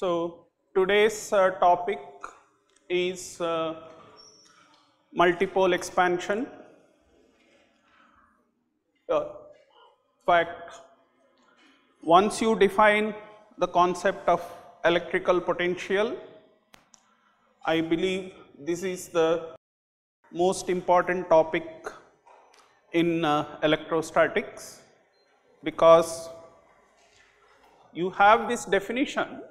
So, today's uh, topic is uh, multipole expansion. Uh, fact, once you define the concept of electrical potential, I believe this is the most important topic in uh, electrostatics because you have this definition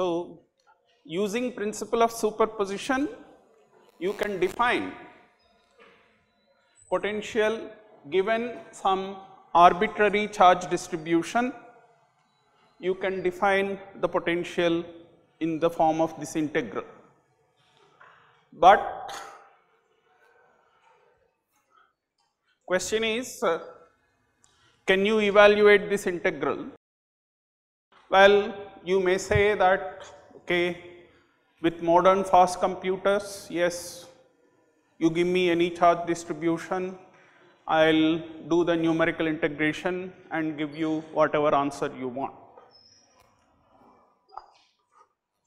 So, using principle of superposition, you can define potential given some arbitrary charge distribution, you can define the potential in the form of this integral. But question is, uh, can you evaluate this integral? Well, you may say that okay with modern fast computers yes you give me any charge distribution I'll do the numerical integration and give you whatever answer you want.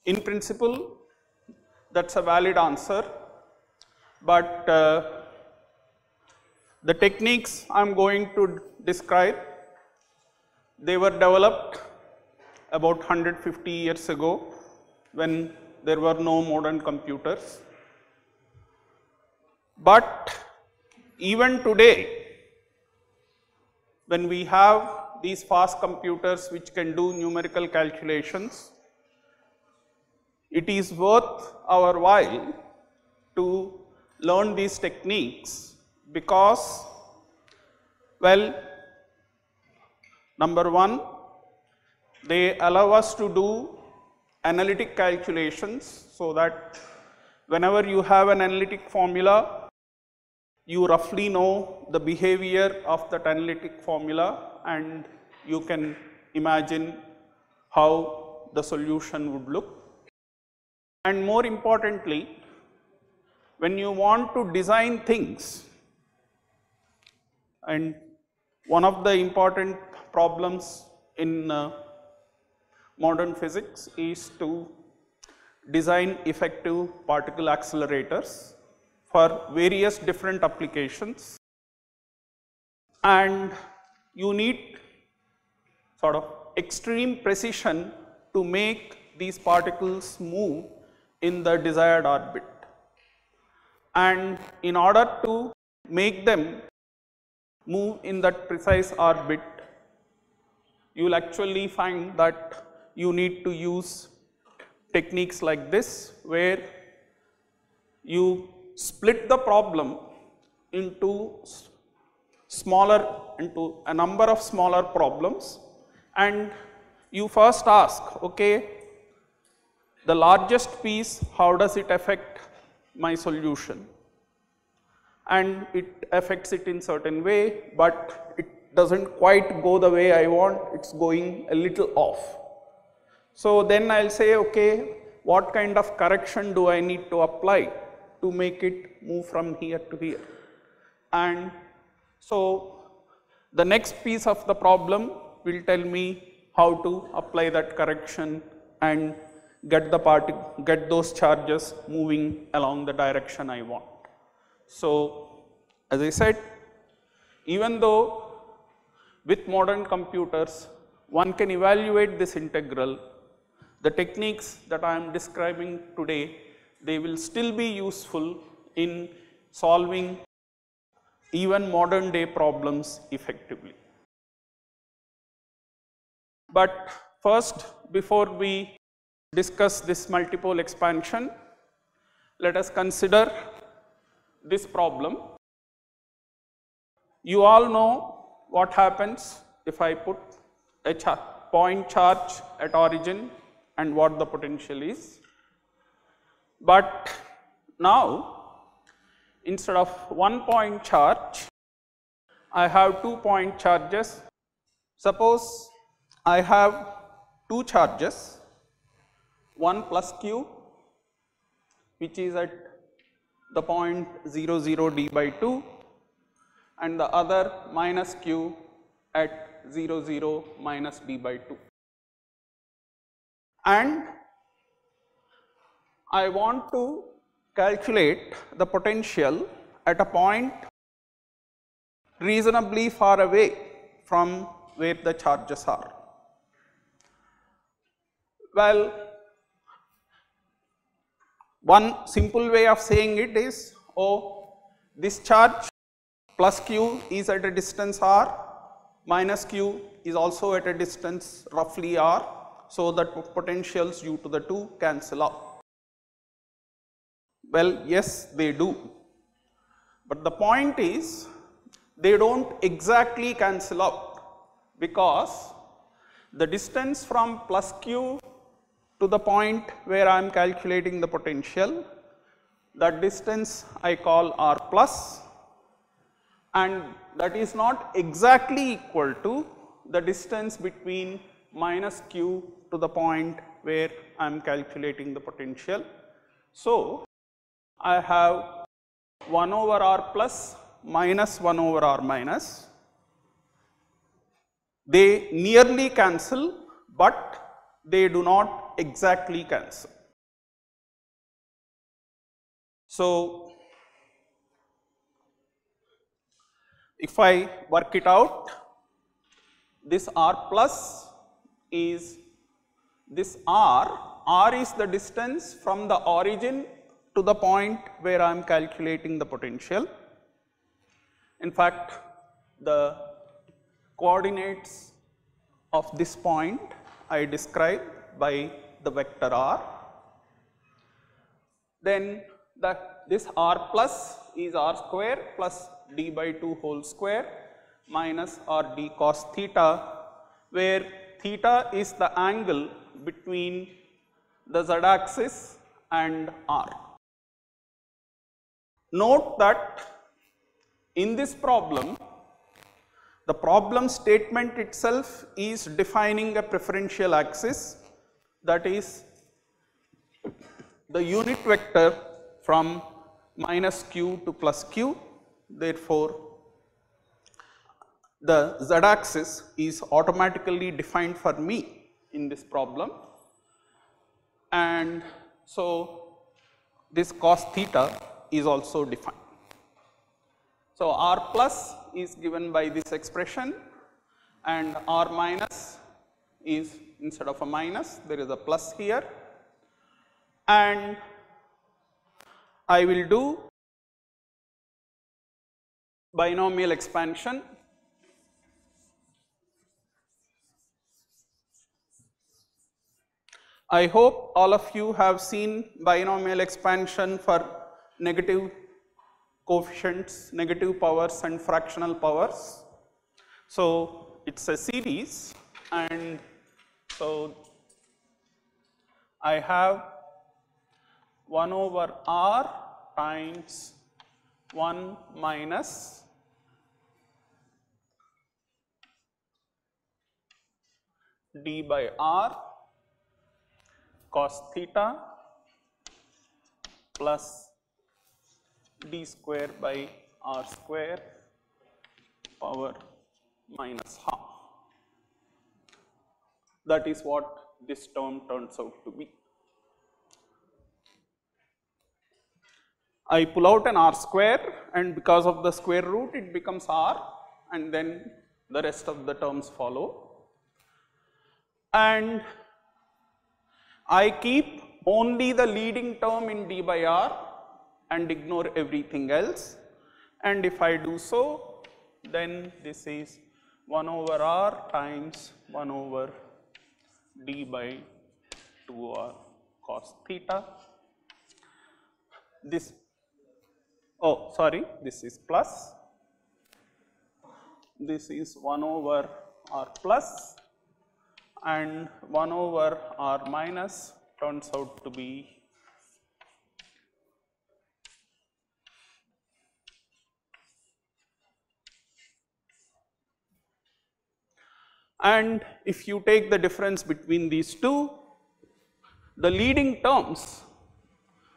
In principle that's a valid answer but uh, the techniques I'm going to describe they were developed about 150 years ago when there were no modern computers. But even today when we have these fast computers which can do numerical calculations, it is worth our while to learn these techniques because well number one they allow us to do analytic calculations so that whenever you have an analytic formula, you roughly know the behavior of that analytic formula and you can imagine how the solution would look. And more importantly, when you want to design things and one of the important problems in uh, modern physics is to design effective particle accelerators for various different applications and you need sort of extreme precision to make these particles move in the desired orbit. And in order to make them move in that precise orbit, you will actually find that you need to use techniques like this where you split the problem into smaller into a number of smaller problems. And you first ask okay the largest piece how does it affect my solution? And it affects it in certain way but it doesn't quite go the way I want. It's going a little off so then I'll say, okay, what kind of correction do I need to apply to make it move from here to here? And so the next piece of the problem will tell me how to apply that correction and get the party, get those charges moving along the direction I want. So as I said, even though with modern computers one can evaluate this integral the techniques that I am describing today, they will still be useful in solving even modern day problems effectively. But first, before we discuss this multipole expansion, let us consider this problem. You all know what happens if I put a char point charge at origin and what the potential is. But now instead of one point charge, I have two point charges. Suppose I have two charges, one plus q which is at the point 0 0 d by 2 and the other minus q at 0 0 minus d by 2. And I want to calculate the potential at a point reasonably far away from where the charges are. Well, one simple way of saying it is, oh, this charge plus q is at a distance r, minus q is also at a distance roughly r, so that potentials due to the two cancel out. Well, yes, they do, but the point is they do not exactly cancel out because the distance from plus q to the point where I am calculating the potential, that distance I call r plus and that is not exactly equal to the distance between minus q to the point where I am calculating the potential. So, I have 1 over r plus minus 1 over r minus. They nearly cancel, but they do not exactly cancel. So, if I work it out, this r plus is this r, r is the distance from the origin to the point where I am calculating the potential. In fact, the coordinates of this point I describe by the vector r. Then the, this r plus is r square plus d by 2 whole square minus r d cos theta where theta is the angle between the z axis and r. Note that in this problem, the problem statement itself is defining a preferential axis that is the unit vector from minus q to plus q. Therefore, the z axis is automatically defined for me in this problem and so this cos theta is also defined. So, r plus is given by this expression and r minus is instead of a minus there is a plus here and I will do binomial expansion I hope all of you have seen binomial expansion for negative coefficients, negative powers and fractional powers. So, it is a series and so I have 1 over r times 1 minus d by r cos theta plus d square by r square power minus half. That is what this term turns out to be. I pull out an r square and because of the square root it becomes r and then the rest of the terms follow. And I keep only the leading term in d by r and ignore everything else. And if I do so then this is 1 over r times 1 over d by 2 r cos theta. This, oh sorry, this is plus, this is 1 over r plus and 1 over r minus turns out to be and if you take the difference between these two, the leading terms,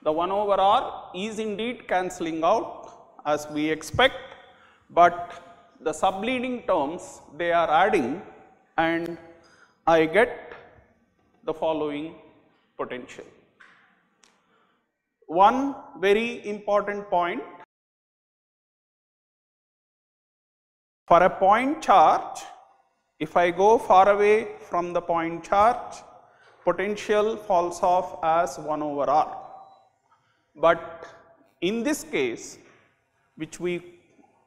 the 1 over r is indeed cancelling out as we expect, but the subleading terms they are adding and I get the following potential. One very important point for a point charge if I go far away from the point charge potential falls off as 1 over r. But in this case which we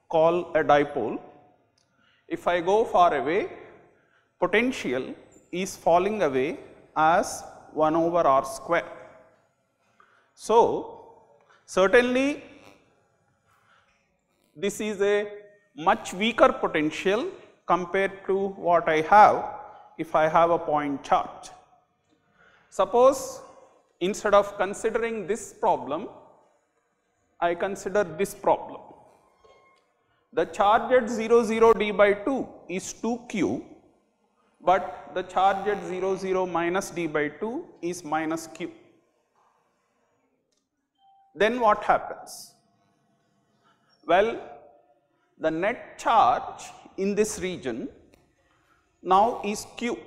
call a dipole if I go far away potential is falling away as 1 over r square. So, certainly this is a much weaker potential compared to what I have if I have a point charge. Suppose instead of considering this problem, I consider this problem. The charge at 0 0 d by 2 is 2q, but the charge at 0 0 minus d by 2 is minus q then what happens? Well, the net charge in this region now is q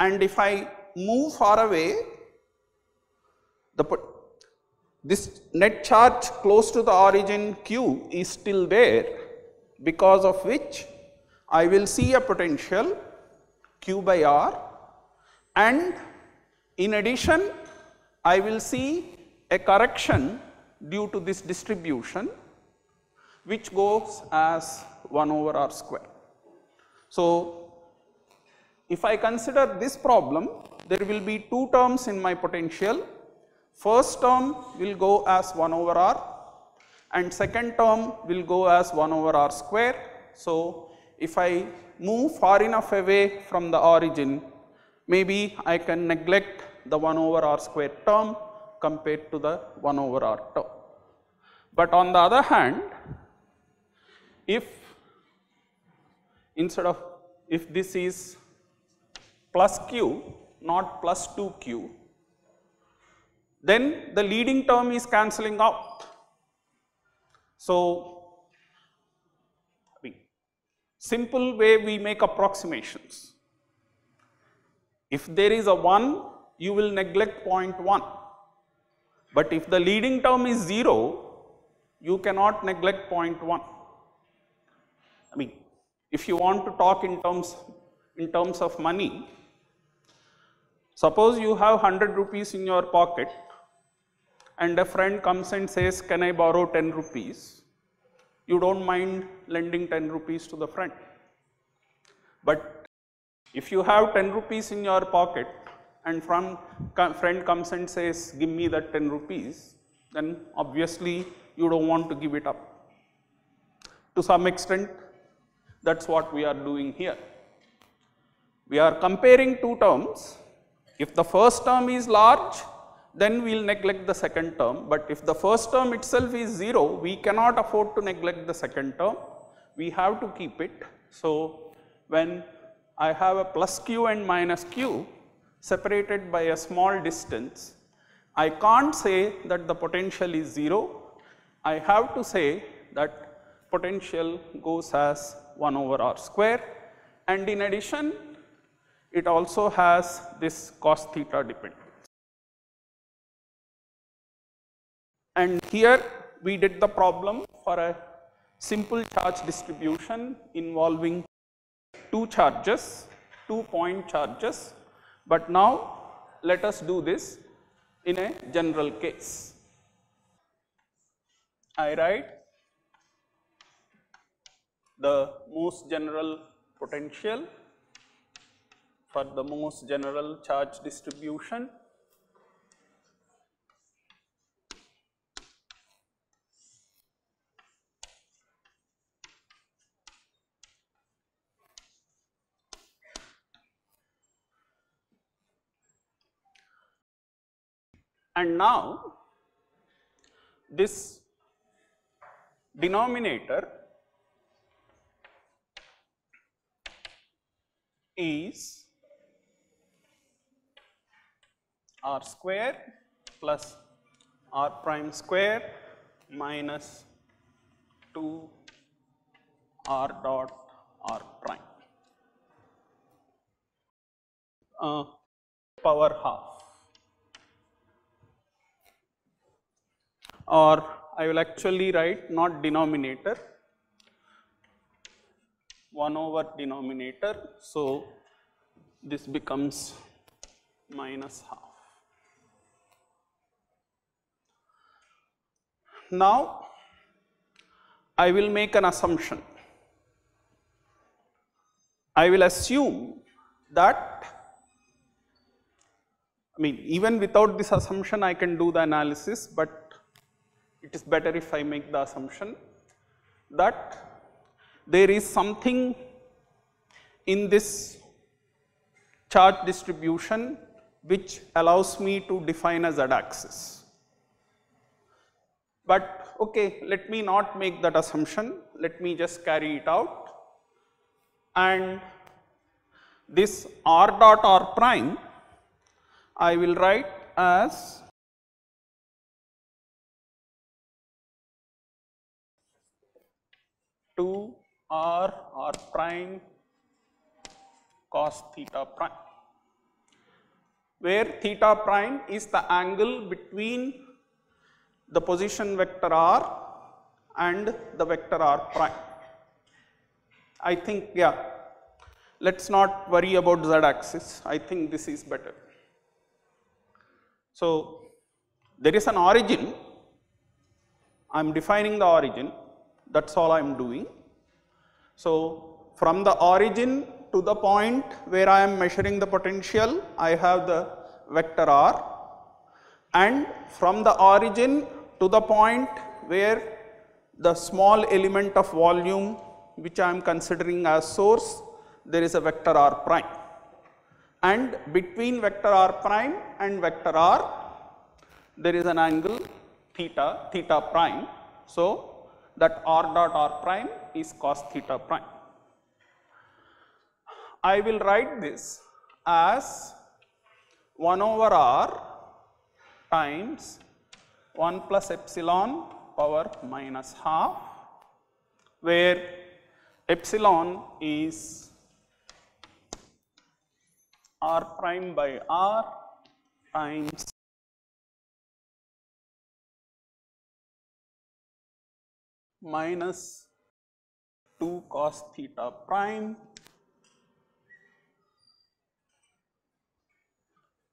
and if I move far away the this net charge close to the origin q is still there because of which I will see a potential q by r and in addition I will see a correction due to this distribution which goes as 1 over r square. So, if I consider this problem there will be two terms in my potential. First term will go as 1 over r and second term will go as 1 over r square. So, if I move far enough away from the origin maybe I can neglect the 1 over r square term compared to the 1 over r tau. But on the other hand, if instead of if this is plus q not plus 2q, then the leading term is cancelling out. So, simple way we make approximations. If there is a 1, you will neglect 0.1 but if the leading term is 0, you cannot neglect 0.1. I mean, if you want to talk in terms, in terms of money, suppose you have 100 rupees in your pocket and a friend comes and says, can I borrow 10 rupees? You don't mind lending 10 rupees to the friend. But if you have 10 rupees in your pocket and from friend comes and says give me that 10 rupees, then obviously you don't want to give it up. To some extent that is what we are doing here. We are comparing two terms. If the first term is large, then we will neglect the second term, but if the first term itself is 0, we cannot afford to neglect the second term, we have to keep it. So, when I have a plus q and minus q, separated by a small distance, I can't say that the potential is 0. I have to say that potential goes as 1 over r square and in addition it also has this cos theta dependence. And here we did the problem for a simple charge distribution involving two charges, two point charges but now let us do this in a general case. I write the most general potential for the most general charge distribution And now this denominator is r square plus r prime square minus 2 r dot r prime. Uh, power half or I will actually write not denominator 1 over denominator. So, this becomes minus half. Now, I will make an assumption. I will assume that I mean even without this assumption I can do the analysis, but it is better if I make the assumption that there is something in this charge distribution which allows me to define a z axis. But okay, let me not make that assumption, let me just carry it out and this r dot r prime I will write as two r r prime cos theta prime, where theta prime is the angle between the position vector r and the vector r prime. I think yeah, let us not worry about z axis, I think this is better. So, there is an origin, I am defining the origin that is all I am doing. So, from the origin to the point where I am measuring the potential, I have the vector r and from the origin to the point where the small element of volume which I am considering as source, there is a vector r prime and between vector r prime and vector r, there is an angle theta, theta prime. So, that r dot r prime is cos theta prime. I will write this as 1 over r times 1 plus epsilon power minus half where epsilon is r prime by r times minus 2 cos theta prime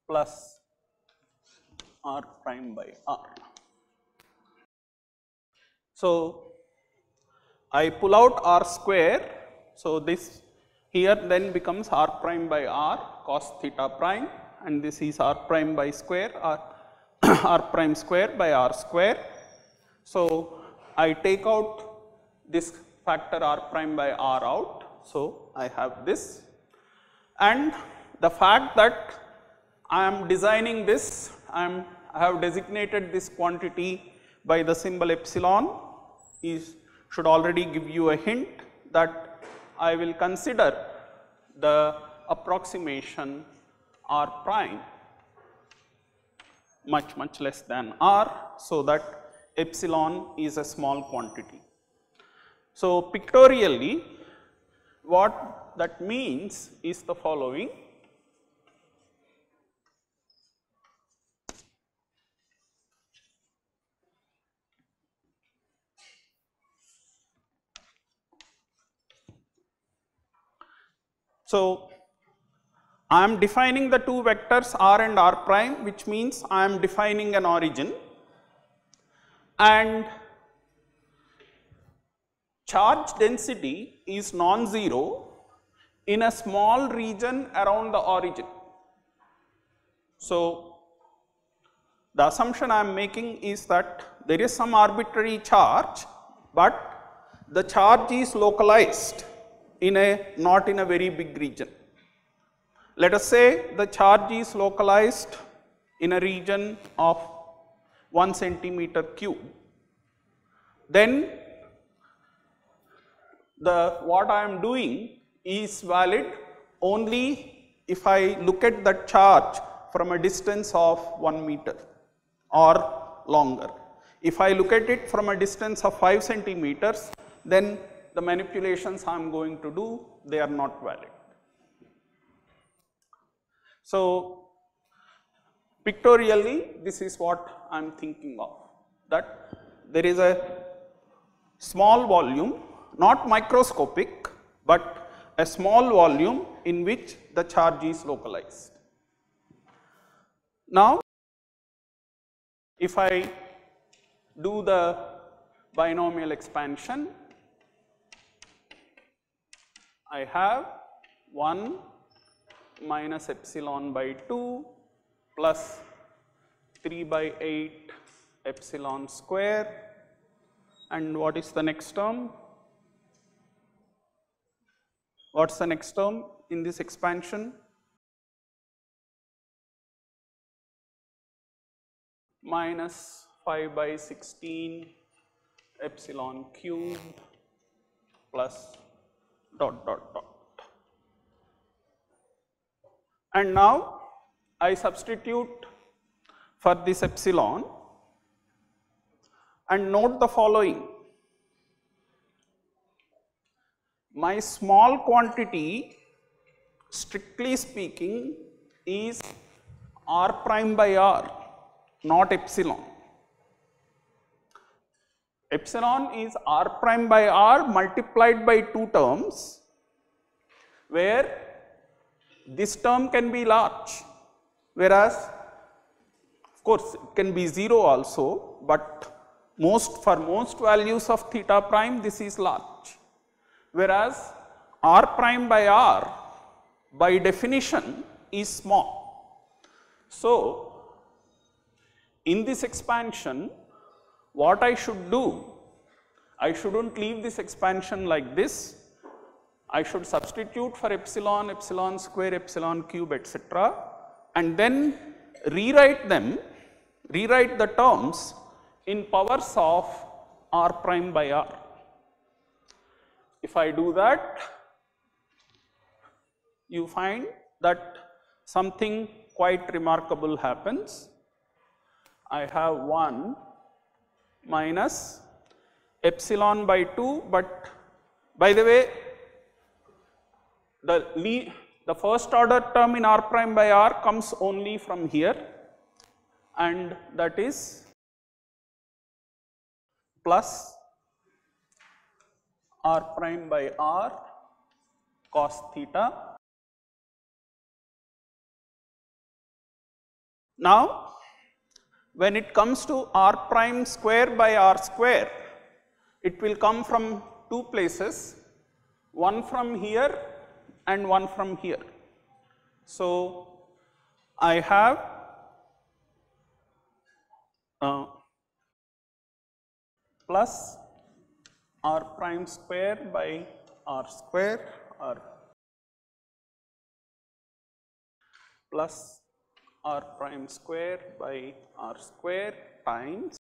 plus r prime by r. So, I pull out r square. So, this here then becomes r prime by r cos theta prime and this is r prime by square or r prime square by r square. So, I take out this factor r prime by r out. So, I have this and the fact that I am designing this, I am I have designated this quantity by the symbol epsilon is should already give you a hint that I will consider the approximation r prime much much less than r so that epsilon is a small quantity. So, pictorially what that means is the following. So, I am defining the two vectors r and r prime which means I am defining an origin and charge density is non-zero in a small region around the origin. So, the assumption I am making is that there is some arbitrary charge, but the charge is localized in a not in a very big region. Let us say the charge is localized in a region of 1 centimeter cube, then the what I am doing is valid only if I look at that charge from a distance of 1 meter or longer. If I look at it from a distance of 5 centimeters, then the manipulations I am going to do, they are not valid. So, pictorially this is what I am thinking of that there is a small volume not microscopic but a small volume in which the charge is localized. Now, if I do the binomial expansion, I have 1 minus epsilon by 2 plus 3 by 8 epsilon square and what is the next term? What is the next term in this expansion? Minus 5 by 16 epsilon cube plus dot dot dot. And now I substitute for this epsilon and note the following. My small quantity strictly speaking is r prime by r not epsilon. Epsilon is r prime by r multiplied by two terms where this term can be large whereas of course it can be 0 also but most for most values of theta prime this is large whereas r prime by r by definition is small. So, in this expansion what I should do, I should not leave this expansion like this, I should substitute for epsilon, epsilon square, epsilon cube etc. and then rewrite them, rewrite the terms in powers of r prime by r. If I do that, you find that something quite remarkable happens. I have 1 minus epsilon by 2, but by the way, the, the first order term in r prime by r comes only from here and that is plus r prime by r cos theta. Now, when it comes to r prime square by r square, it will come from two places, one from here and one from here. So, I have uh, plus r prime square by r square or plus r prime square by r square times.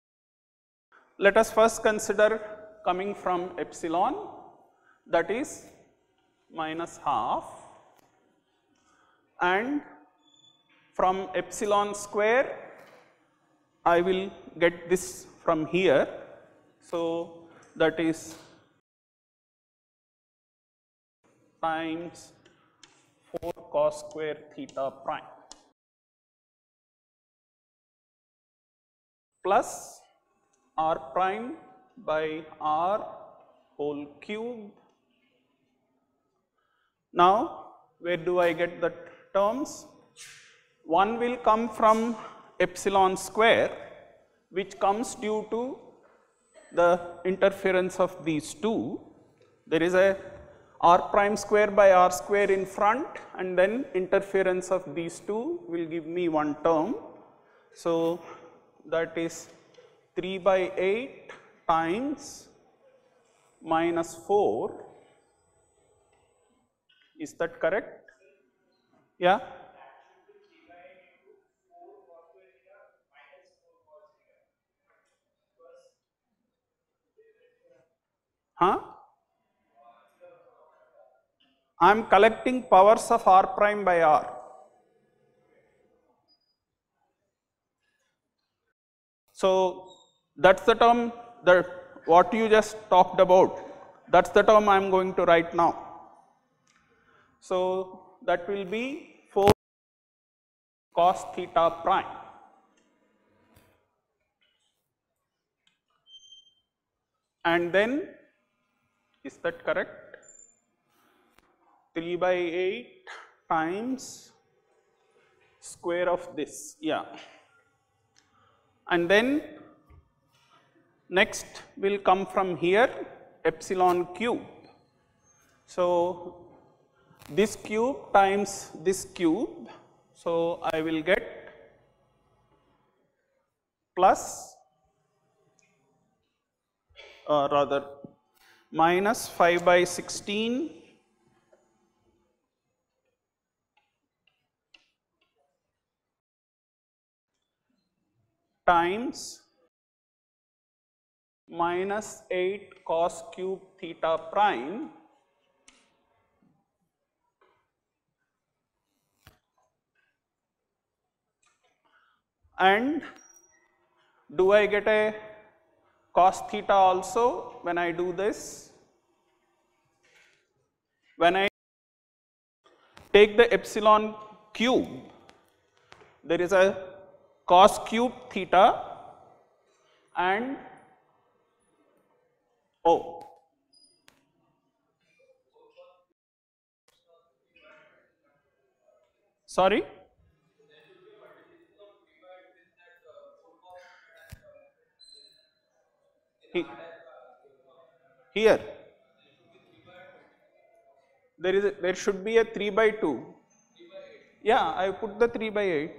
Let us first consider coming from epsilon that is minus half and from epsilon square I will get this from here. So, that is times 4 cos square theta prime. plus r prime by r whole cube. Now, where do I get the terms? One will come from epsilon square which comes due to the interference of these two. There is a r prime square by r square in front and then interference of these two will give me one term. So, that is 3 by 8 times minus 4 is that correct yeah huh I am collecting powers of r prime by r. So that's the term that what you just talked about, that's the term I am going to write now. So that will be 4 cos theta prime. And then, is that correct? 3 by 8 times square of this, yeah. And then next will come from here epsilon cube. So, this cube times this cube. So, I will get plus uh, rather minus 5 by 16 times minus 8 cos cube theta prime and do I get a cos theta also when I do this? When I take the epsilon cube, there is a cos cube theta and oh sorry He- here there is a, there should be a 3 by 2 yeah i put the 3 by 8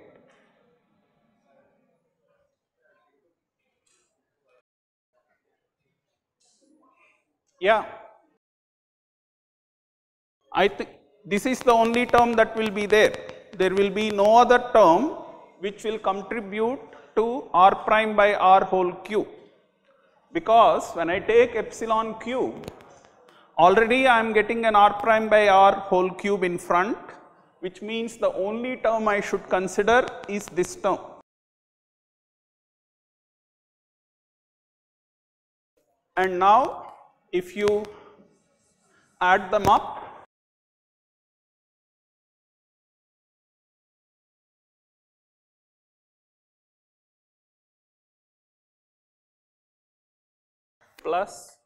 Yeah. I think this is the only term that will be there. There will be no other term which will contribute to r prime by r whole cube. Because when I take epsilon cube, already I am getting an r prime by r whole cube in front, which means the only term I should consider is this term. And now if you add them up, plus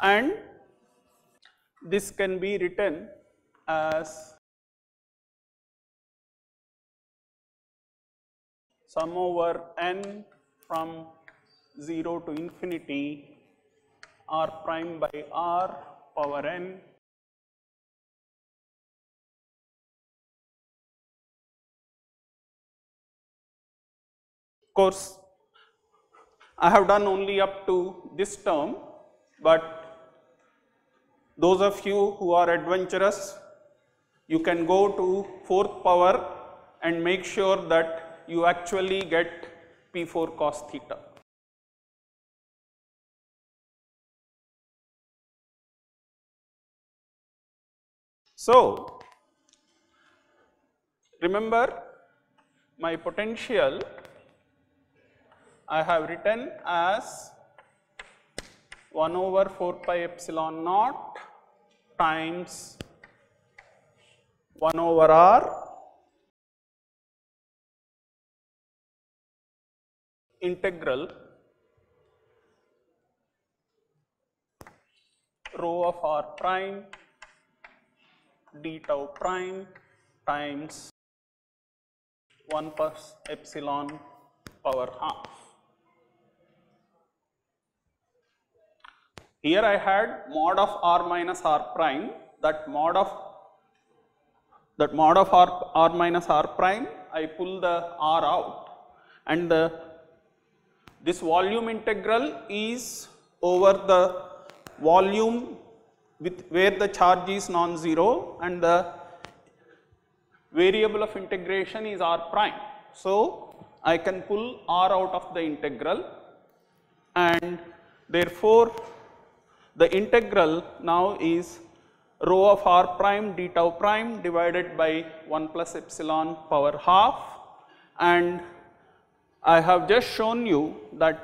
and this can be written as sum over n from 0 to infinity r prime by r power n. Course, I have done only up to this term, but those of you who are adventurous, you can go to fourth power and make sure that you actually get P4 cos theta. So, remember my potential I have written as 1 over 4 pi epsilon naught times 1 over r integral rho of r prime d tau prime times 1 plus epsilon power half. Here I had mod of r minus r prime that mod of that mod of r, r minus r prime I pull the r out and the this volume integral is over the volume with where the charge is non-zero and the variable of integration is r prime. So, I can pull r out of the integral and therefore, the integral now is rho of r prime d tau prime divided by 1 plus epsilon power half and I have just shown you that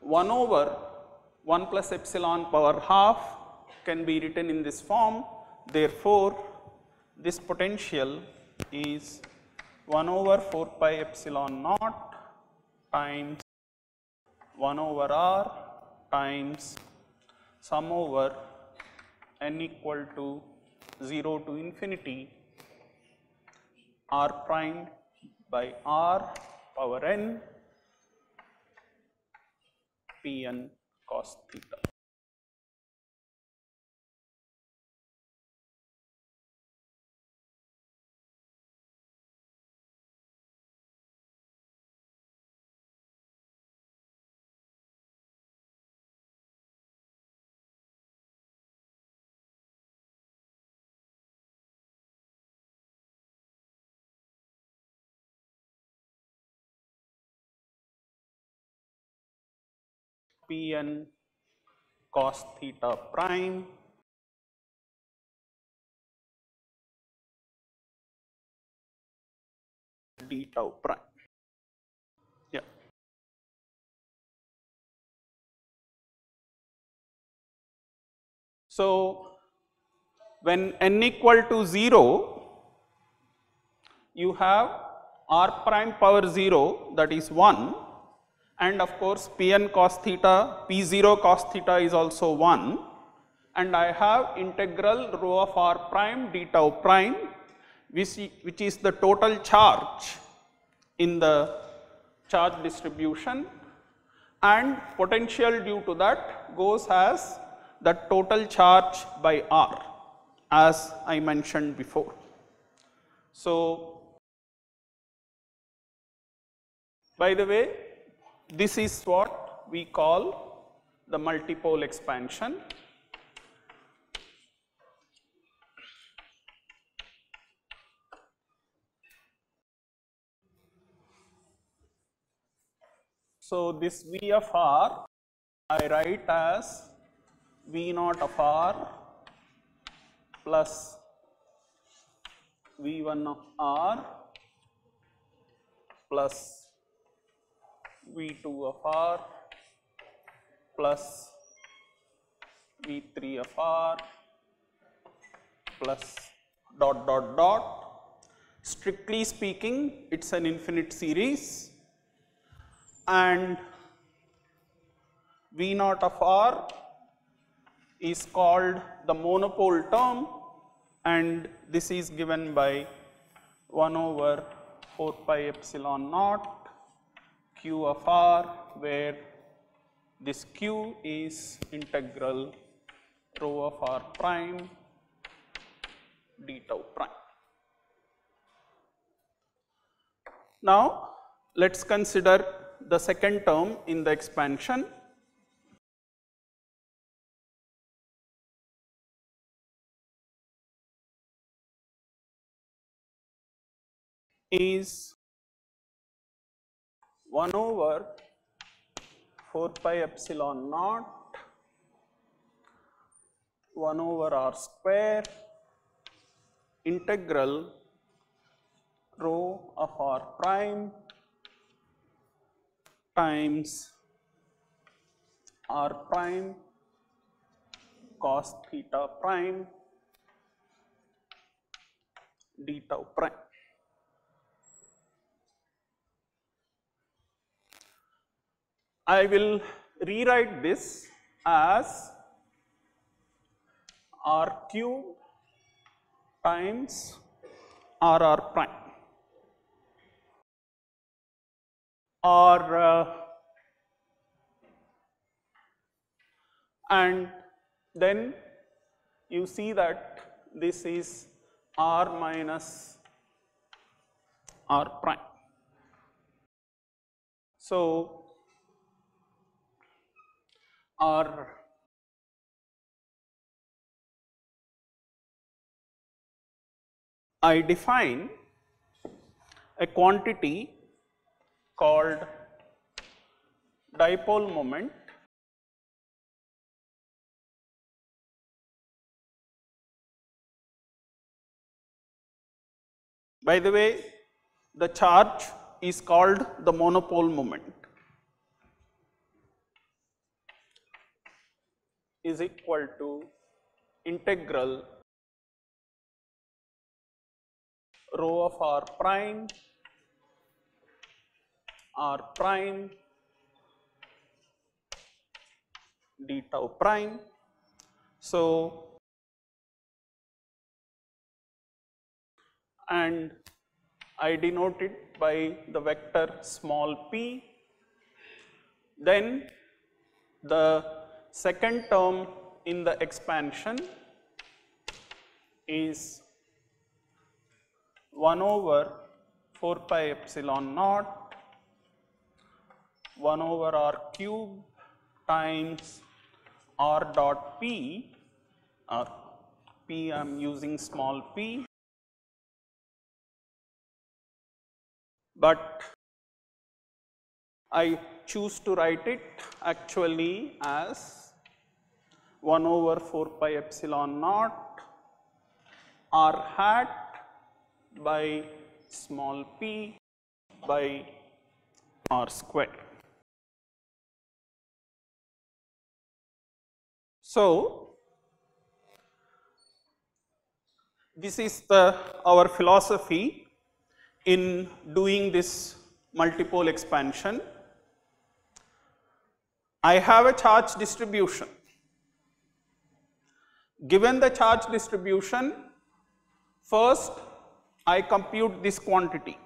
1 over 1 plus epsilon power half can be written in this form. Therefore, this potential is 1 over 4 pi epsilon naught times 1 over r times sum over n equal to 0 to infinity r prime by r power n p n cos theta. Pn cos theta prime d tau prime. Yeah. So, when n equal to 0, you have r prime power 0 that is 1 and of course Pn cos theta, P0 cos theta is also 1 and I have integral rho of r prime d tau prime which, which is the total charge in the charge distribution and potential due to that goes as the total charge by r as I mentioned before. So, by the way this is what we call the multipole expansion. So, this V of r I write as V naught of r plus V1 of r plus V2 of r plus V3 of r plus dot dot dot. Strictly speaking, it is an infinite series and V naught of r is called the monopole term and this is given by 1 over 4 pi epsilon naught q of r where this q is integral rho of r prime d tau prime. Now, let us consider the second term in the expansion is 1 over 4 pi epsilon naught 1 over r square integral rho of r prime times r prime cos theta prime d tau prime. I will rewrite this as r cube times r r prime or uh, and then you see that this is r minus r prime. So, r I define a quantity called dipole moment By the way, the charge is called the monopole moment is equal to integral rho of r prime r prime d tau prime. So, and I denote it by the vector small p. Then the second term in the expansion is 1 over 4 pi epsilon naught 1 over r cube times r dot p p I am using small p. But I choose to write it actually as 1 over 4 pi epsilon naught r hat by small p by r square. So, this is the our philosophy in doing this multipole expansion. I have a charge distribution. Given the charge distribution, first I compute this quantity,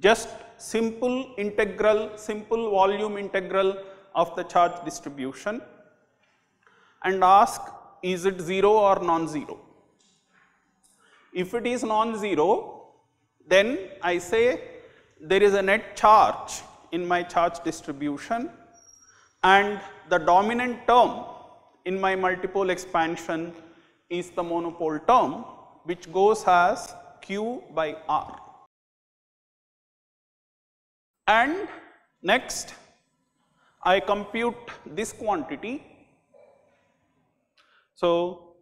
just simple integral, simple volume integral of the charge distribution and ask is it 0 or non-zero. If it is non-zero, then I say there is a net charge in my charge distribution and the dominant term in my multipole expansion is the monopole term which goes as q by r. And next I compute this quantity. So,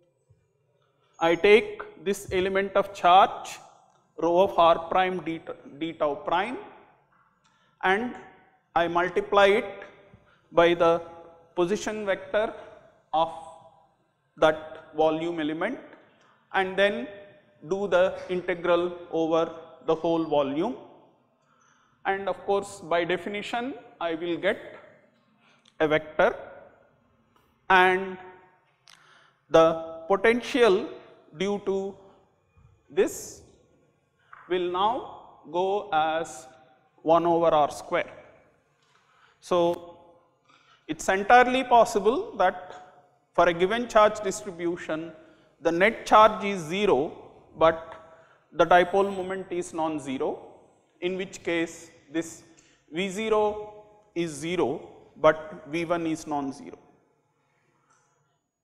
I take this element of charge rho of r prime d, d tau prime and I multiply it by the position vector of that volume element and then do the integral over the whole volume and of course by definition I will get a vector and the potential due to this will now go as 1 over r square. So, it is entirely possible that for a given charge distribution the net charge is 0, but the dipole moment is non-zero in which case this V0 is 0, but V1 is non-zero.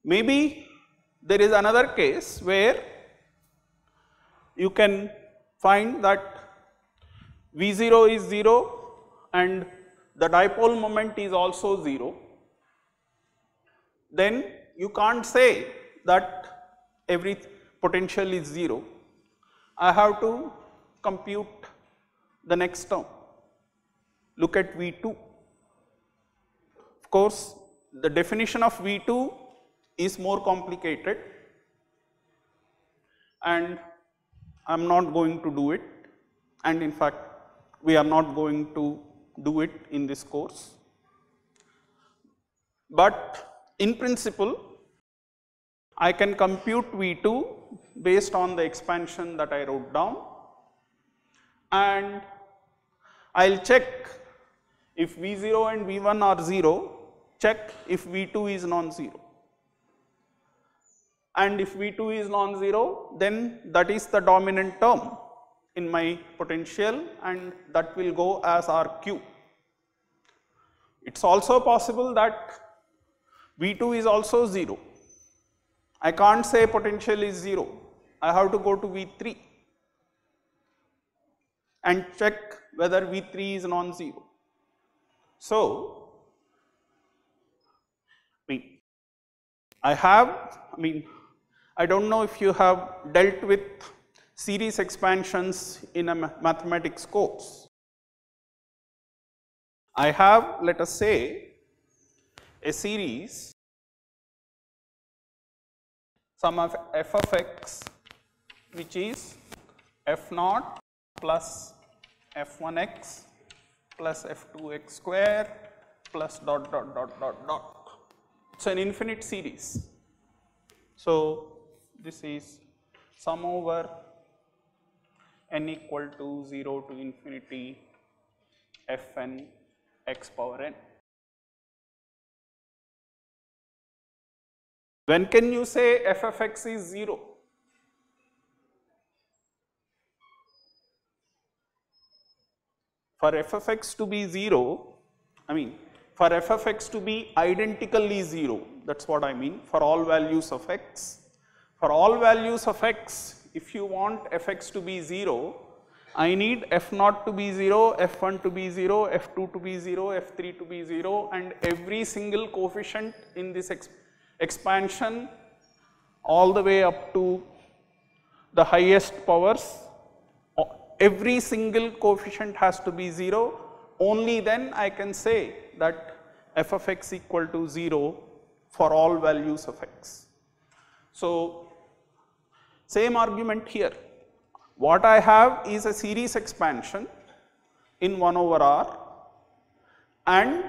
Maybe there is another case where you can find that V0 is 0 and the dipole moment is also 0, then you can't say that every potential is 0. I have to compute the next term. Look at V2. Of course, the definition of V2 is more complicated and I am not going to do it and in fact we are not going to do it in this course. But in principle I can compute V2 based on the expansion that I wrote down and I will check if V0 and V1 are 0, check if V2 is non-zero. and if V2 is non-zero then that is the dominant term in my potential and that will go as RQ. It is also possible that V2 is also 0. I can't say potential is 0, I have to go to V3 and check whether V3 is non-zero. So, I mean, I have, I mean, I do not know if you have dealt with series expansions in a mathematics course. I have let us say a series sum of f of x which is f naught plus f1x plus f2x square plus dot dot dot dot dot. It is an infinite series. So, this is sum over n equal to 0 to infinity fn x power n. When can you say f of x is 0? For f of x to be 0, I mean for f of x to be identically 0, that is what I mean for all values of x. For all values of x, if you want fx to be 0, I need f naught to be 0, f1 to be 0, f2 to be 0, f3 to be 0 and every single coefficient in this exp expansion all the way up to the highest powers. Every single coefficient has to be 0 only then I can say that f of x equal to 0 for all values of x. So, same argument here. What I have is a series expansion in 1 over r and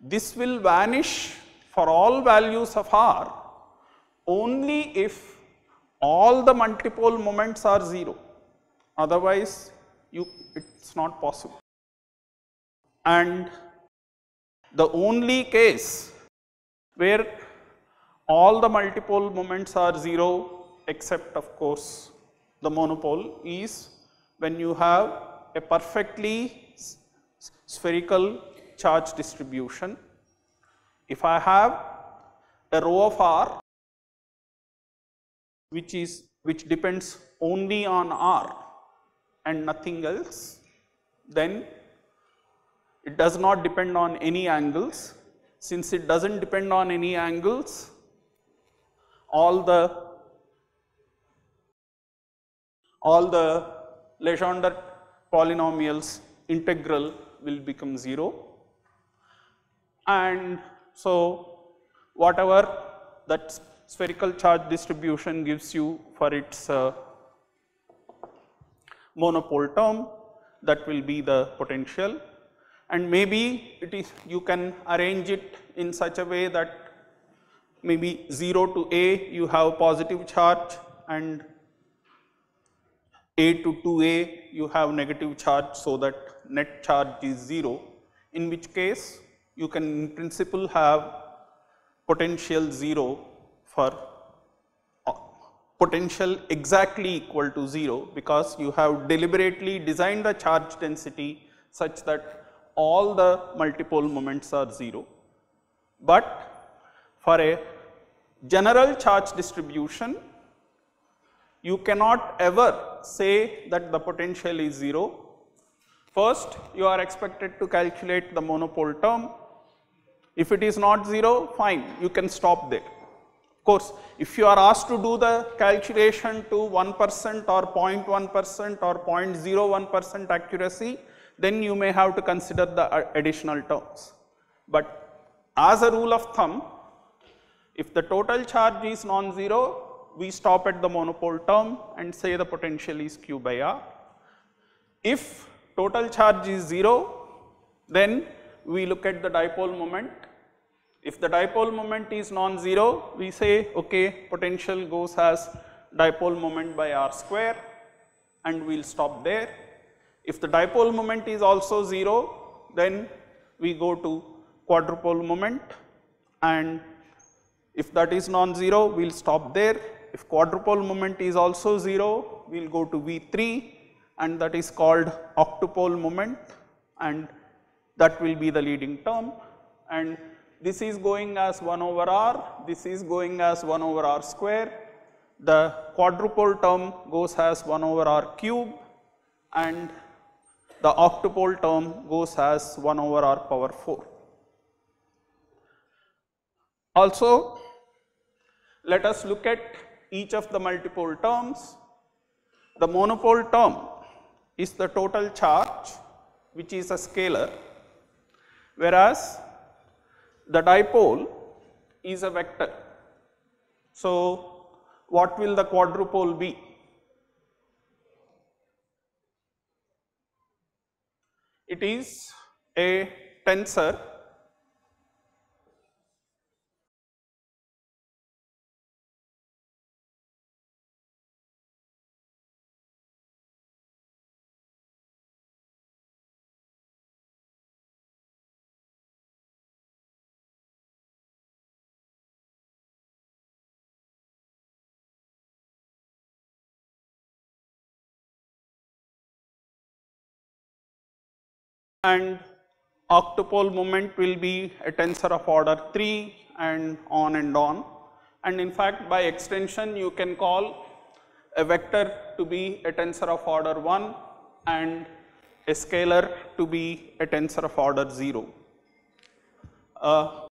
this will vanish for all values of r only if all the multipole moments are 0 otherwise you it is not possible. And the only case where all the multipole moments are 0 except of course the monopole is when you have a perfectly spherical charge distribution. If I have a rho of r which is which depends only on r and nothing else, then it does not depend on any angles. Since it does not depend on any angles, all the all the Legendre polynomials integral will become 0 and so whatever that spherical charge distribution gives you for its uh, monopole term that will be the potential. And maybe it is you can arrange it in such a way that maybe 0 to a you have positive charge and a to 2a you have negative charge so that net charge is 0 in which case you can in principle have potential 0 for uh, potential exactly equal to 0 because you have deliberately designed the charge density such that all the multipole moments are 0. But for a general charge distribution, you cannot ever say that the potential is 0. First, you are expected to calculate the monopole term. If it is not 0, fine, you can stop there Of course, if you are asked to do the calculation to 1 percent or 0.1 percent or 0.01 percent accuracy, then you may have to consider the additional terms. But as a rule of thumb, if the total charge is non-zero, we stop at the monopole term and say the potential is q by r. If total charge is 0, then we look at the dipole moment if the dipole moment is non-zero, we say okay potential goes as dipole moment by r square and we will stop there. If the dipole moment is also 0, then we go to quadrupole moment and If that is non-zero, we will stop there. If quadrupole moment is also 0, we will go to V3 and that is called octupole moment and that will be the leading term and this is going as 1 over r, this is going as 1 over r square, the quadrupole term goes as 1 over r cube and the octupole term goes as 1 over r power 4. Also, let us look at each of the multipole terms. The monopole term is the total charge which is a scalar, whereas the dipole is a vector. So, what will the quadrupole be? It is a tensor and octupole moment will be a tensor of order 3 and on and on. And in fact, by extension you can call a vector to be a tensor of order 1 and a scalar to be a tensor of order 0. Uh,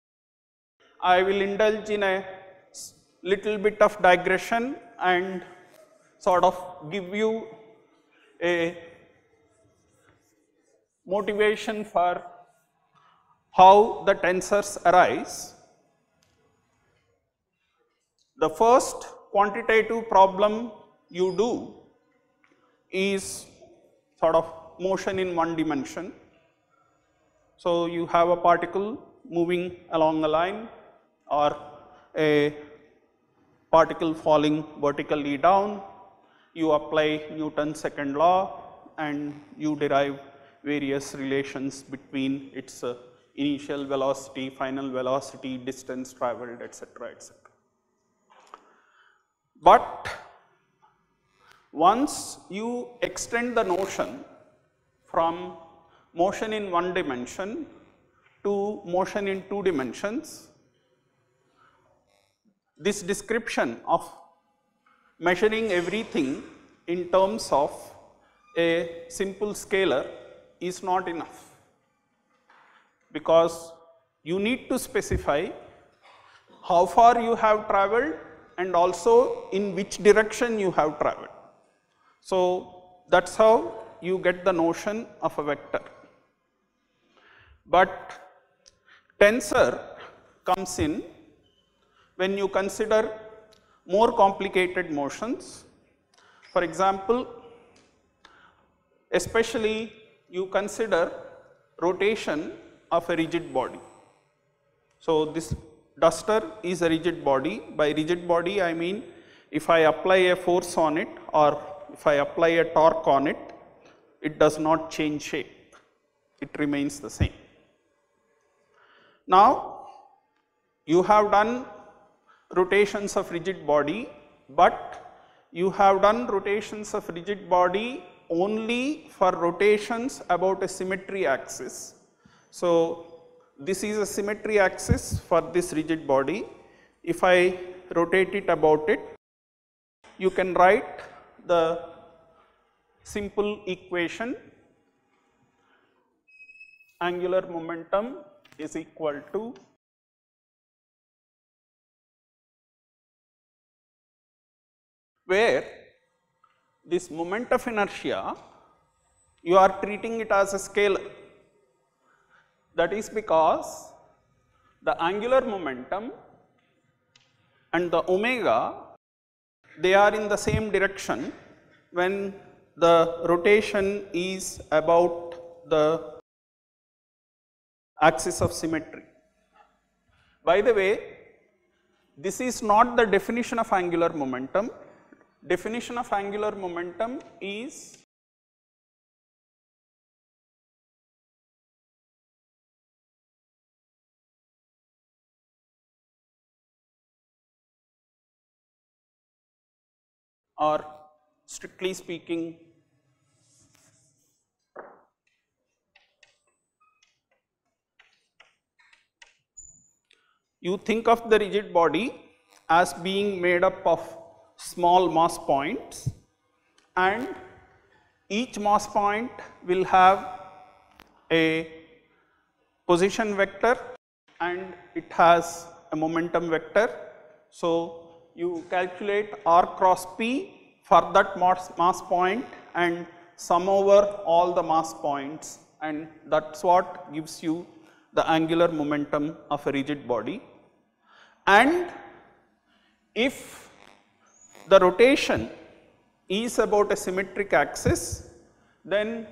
I will indulge in a little bit of digression and sort of give you a motivation for how the tensors arise. The first quantitative problem you do is sort of motion in one dimension. So, you have a particle moving along a line or a particle falling vertically down, you apply Newton's second law and you derive various relations between its uh, initial velocity, final velocity, distance traveled, etc., etc. But once you extend the notion from motion in one dimension to motion in two dimensions, this description of measuring everything in terms of a simple scalar is not enough because you need to specify how far you have traveled and also in which direction you have traveled. So, that is how you get the notion of a vector. But tensor comes in when you consider more complicated motions. For example, especially you consider rotation of a rigid body. So, this duster is a rigid body. By rigid body I mean if I apply a force on it or if I apply a torque on it, it does not change shape, it remains the same. Now, you have done rotations of rigid body, but you have done rotations of rigid body only for rotations about a symmetry axis. So, this is a symmetry axis for this rigid body. If I rotate it about it, you can write the simple equation angular momentum is equal to where this moment of inertia, you are treating it as a scalar. That is because the angular momentum and the omega, they are in the same direction when the rotation is about the axis of symmetry. By the way, this is not the definition of angular momentum, definition of angular momentum is or strictly speaking you think of the rigid body as being made up of small mass points and each mass point will have a position vector and it has a momentum vector. So, you calculate r cross p for that mass, mass point and sum over all the mass points and that is what gives you the angular momentum of a rigid body. And if the rotation is about a symmetric axis, then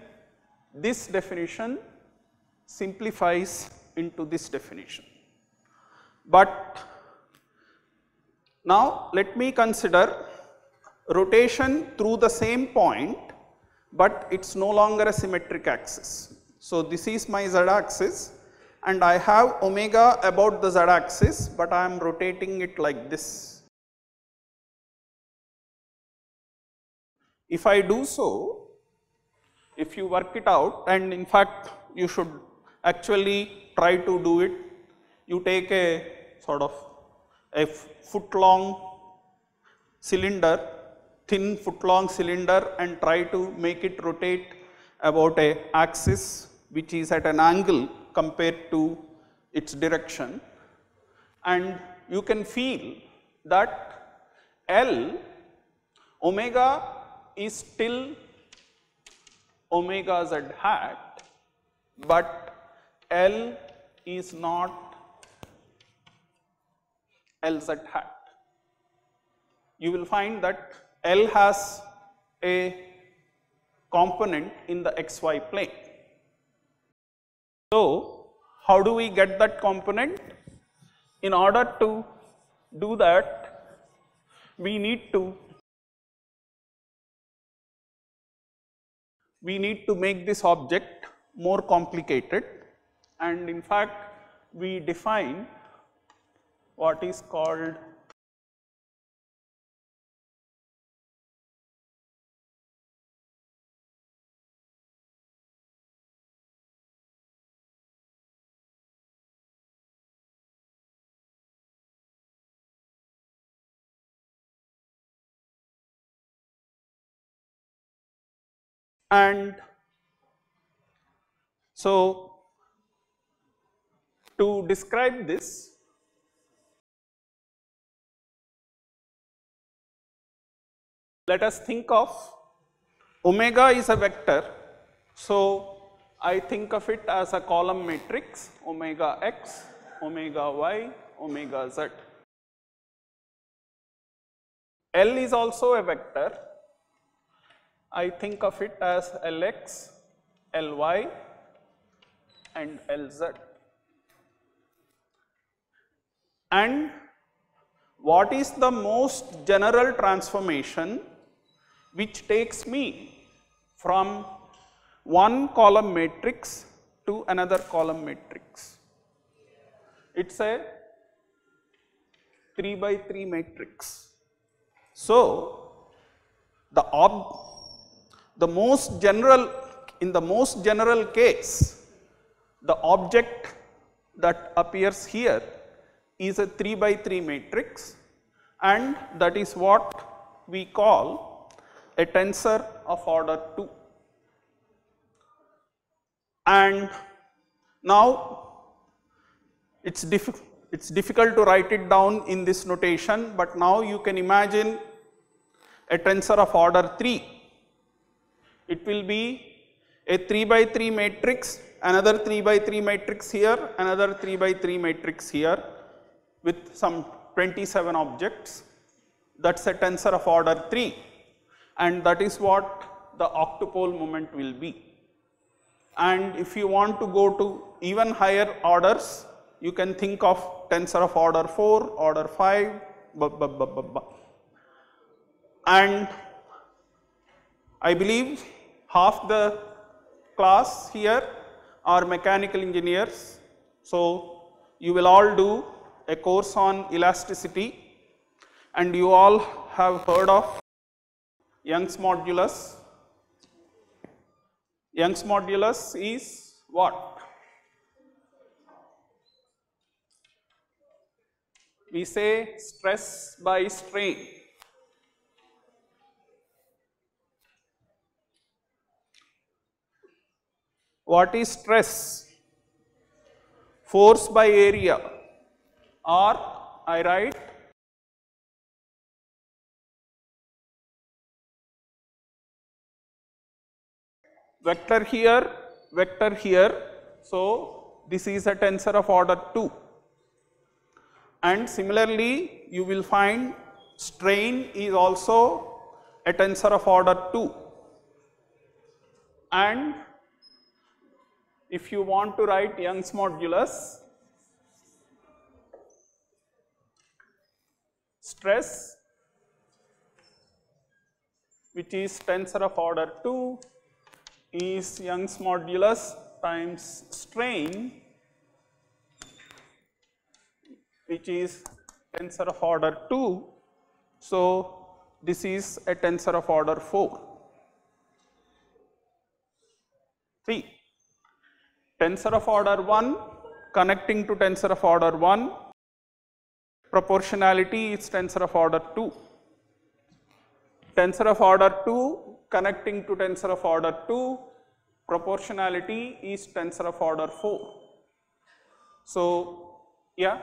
this definition simplifies into this definition. But now let me consider rotation through the same point, but it is no longer a symmetric axis. So, this is my z axis and I have omega about the z axis, but I am rotating it like this. If I do so, if you work it out and in fact you should actually try to do it, you take a sort of a foot long cylinder, thin foot long cylinder and try to make it rotate about a axis which is at an angle compared to its direction. And you can feel that L omega is still omega z hat, but L is not Lz hat. You will find that L has a component in the xy plane. So, how do we get that component? In order to do that, we need to we need to make this object more complicated. And in fact we define what is called and so to describe this let us think of omega is a vector. So, I think of it as a column matrix omega x, omega y, omega z. L is also a vector I think of it as Lx, Ly and Lz. And what is the most general transformation which takes me from one column matrix to another column matrix? It is a 3 by 3 matrix. So, the ob the most general, in the most general case, the object that appears here is a 3 by 3 matrix and that is what we call a tensor of order 2. And now it's difficult it's difficult to write it down in this notation, but now you can imagine a tensor of order 3 it will be a 3 by 3 matrix, another 3 by 3 matrix here, another 3 by 3 matrix here with some 27 objects. That is a tensor of order 3 and that is what the octopole moment will be. And if you want to go to even higher orders, you can think of tensor of order 4, order 5, blah, blah, blah, and I believe half the class here are mechanical engineers. So, you will all do a course on elasticity and you all have heard of Young's modulus. Young's modulus is what? We say stress by strain. What is stress? Force by area or I write vector here, vector here. So, this is a tensor of order 2 and similarly you will find strain is also a tensor of order 2 and if you want to write Young's modulus stress which is tensor of order 2 is Young's modulus times strain which is tensor of order 2. So, this is a tensor of order 4. See, tensor of order 1 connecting to tensor of order 1, proportionality is tensor of order 2. Tensor of order 2 connecting to tensor of order 2, proportionality is tensor of order 4. So, yeah.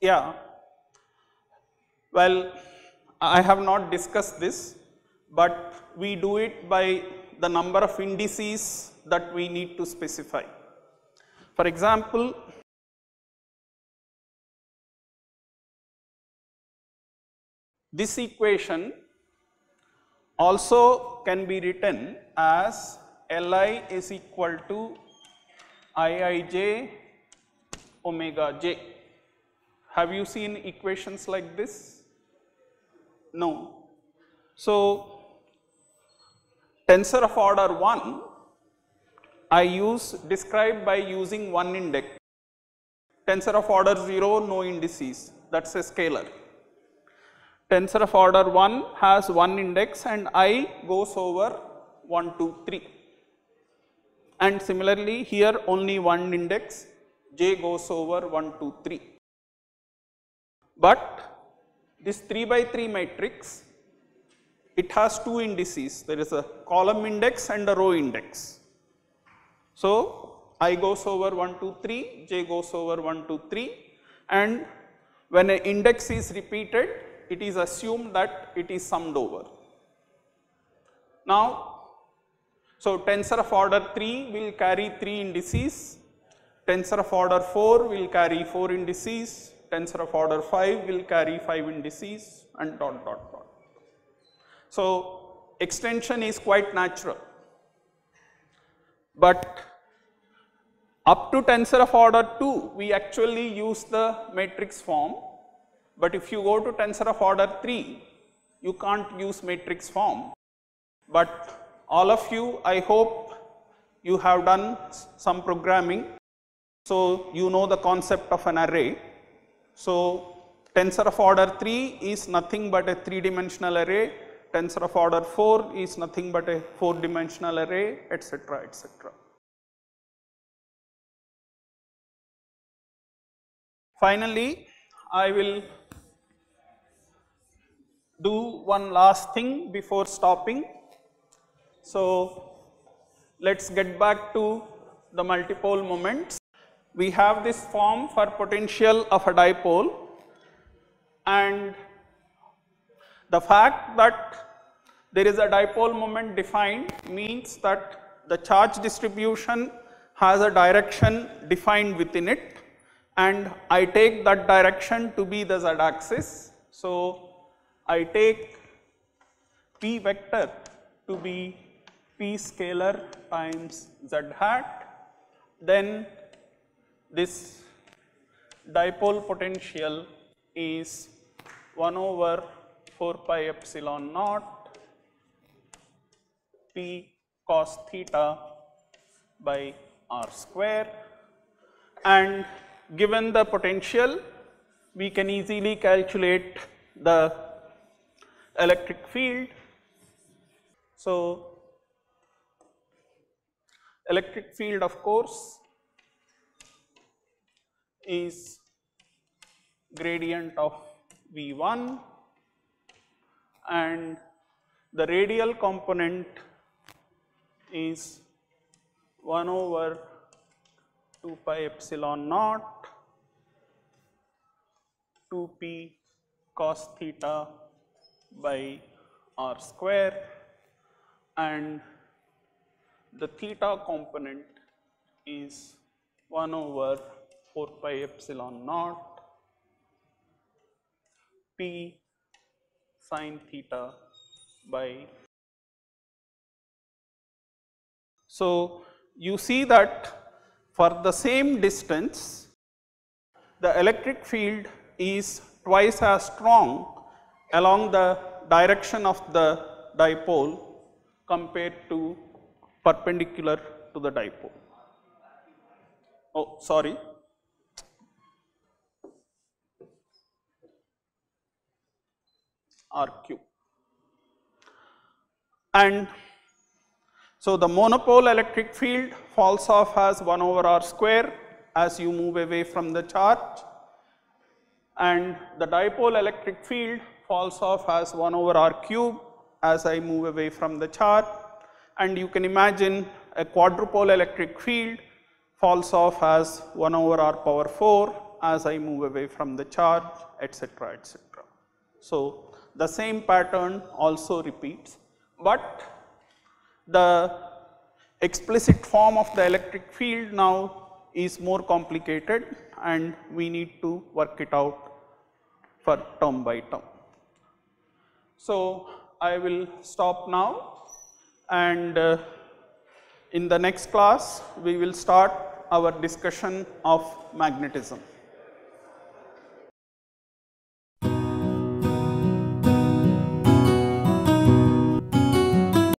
Yeah, well, I have not discussed this, but we do it by the number of indices that we need to specify. For example, This equation also can be written as Li is equal to Iij omega j. Have you seen equations like this? No. So, tensor of order 1 I use describe by using one index. Tensor of order 0 no indices that is a scalar tensor of order 1 has one index and i goes over 1, 2, 3. And similarly here only one index j goes over 1, 2, 3. But this 3 by 3 matrix it has two indices there is a column index and a row index. So, i goes over 1, 2, 3, j goes over 1, 2, 3 and when an index is repeated it is assumed that it is summed over. Now, so tensor of order 3 will carry 3 indices, tensor of order 4 will carry 4 indices, tensor of order 5 will carry 5 indices and dot dot dot. So, extension is quite natural, but up to tensor of order 2 we actually use the matrix form but if you go to tensor of order 3, you can't use matrix form. But all of you, I hope you have done some programming. So, you know the concept of an array. So, tensor of order 3 is nothing but a 3 dimensional array, tensor of order 4 is nothing but a 4 dimensional array etc., etc. Finally, I will do one last thing before stopping. So, let us get back to the multipole moments. We have this form for potential of a dipole and the fact that there is a dipole moment defined means that the charge distribution has a direction defined within it and I take that direction to be the z axis. So, I take p vector to be p scalar times z hat, then this dipole potential is 1 over 4 pi epsilon naught p cos theta by r square and given the potential we can easily calculate the electric field. So, electric field of course is gradient of V1 and the radial component is 1 over 2 pi epsilon naught 2 p cos theta by r square and the theta component is 1 over 4 pi epsilon naught p sine theta by. So, you see that for the same distance the electric field is twice as strong along the direction of the dipole compared to perpendicular to the dipole. Oh, sorry. R cube. And so the monopole electric field falls off as 1 over r square as you move away from the charge and the dipole electric field falls off as 1 over r cube as I move away from the charge and you can imagine a quadrupole electric field falls off as 1 over r power 4 as I move away from the charge etc etc. So, the same pattern also repeats, but the explicit form of the electric field now is more complicated and we need to work it out for term by term. So, I will stop now and uh, in the next class we will start our discussion of magnetism.